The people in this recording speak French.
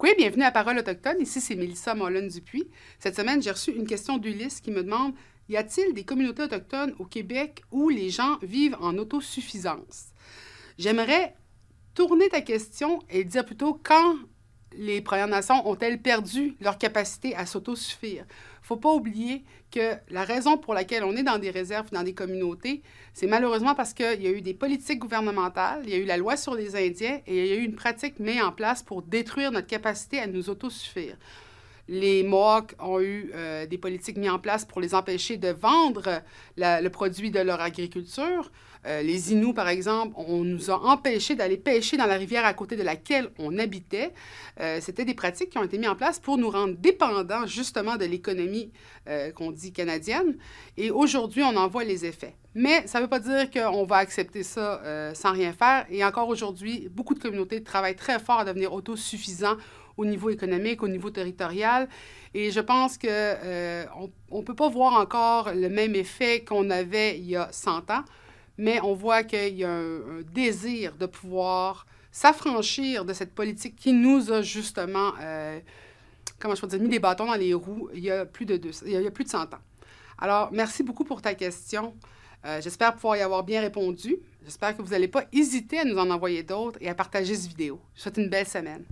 Oui, bienvenue à Parole autochtone. Ici, c'est Mélissa Mollen-Dupuis. Cette semaine, j'ai reçu une question d'Ulysse qui me demande Y a-t-il des communautés autochtones au Québec où les gens vivent en autosuffisance? J'aimerais tourner ta question et dire plutôt quand les Premières Nations ont-elles perdu leur capacité à s'autosuffire? Il ne faut pas oublier que la raison pour laquelle on est dans des réserves, dans des communautés, c'est malheureusement parce qu'il y a eu des politiques gouvernementales, il y a eu la loi sur les Indiens et il y a eu une pratique mise en place pour détruire notre capacité à nous autosuffire. Les Mohawks ont eu euh, des politiques mises en place pour les empêcher de vendre le produit de leur agriculture. Euh, les Inuits, par exemple, on nous a empêchés d'aller pêcher dans la rivière à côté de laquelle on habitait. Euh, C'était des pratiques qui ont été mises en place pour nous rendre dépendants justement de l'économie qu'on dit canadienne. Et aujourd'hui, on en voit les effets. Mais ça ne veut pas dire qu'on va accepter ça sans rien faire. Et encore aujourd'hui, beaucoup de communautés travaillent très fort à devenir autosuffisants au niveau économique, au niveau territorial. Et je pense qu'on ne peut pas voir encore le même effet qu'on avait il y a 100 ans mais on voit qu'il y a un, désir de pouvoir s'affranchir de cette politique qui nous a justement, euh, comment je peux dire, mis des bâtons dans les roues il y a plus de 100 ans. Alors, merci beaucoup pour ta question. Euh, j'espère pouvoir y avoir bien répondu. J'espère que vous n'allez pas hésiter à nous en envoyer d'autres et à partager cette vidéo. Je vous souhaite une belle semaine.